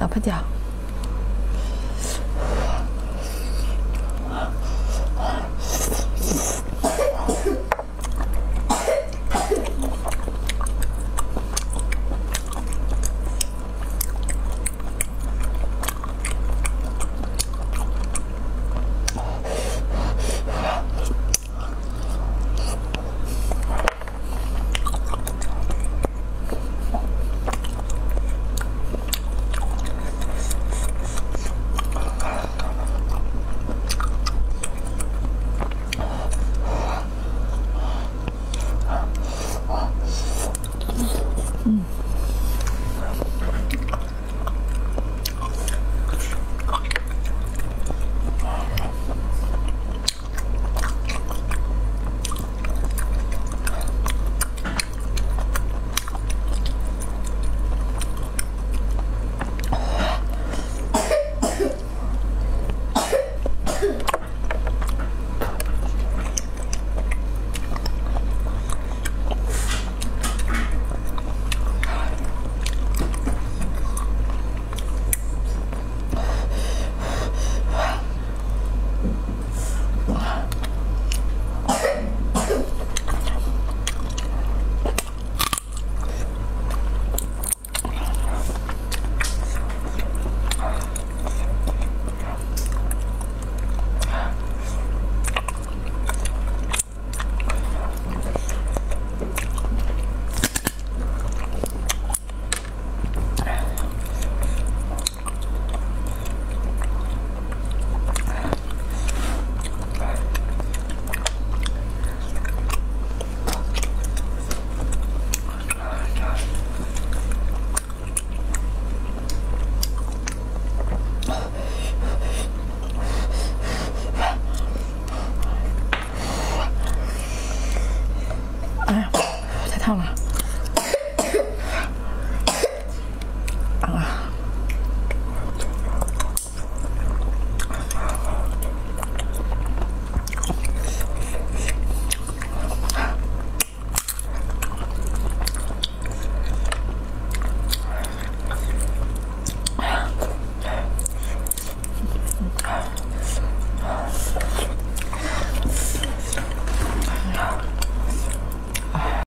老婆脚。烫了。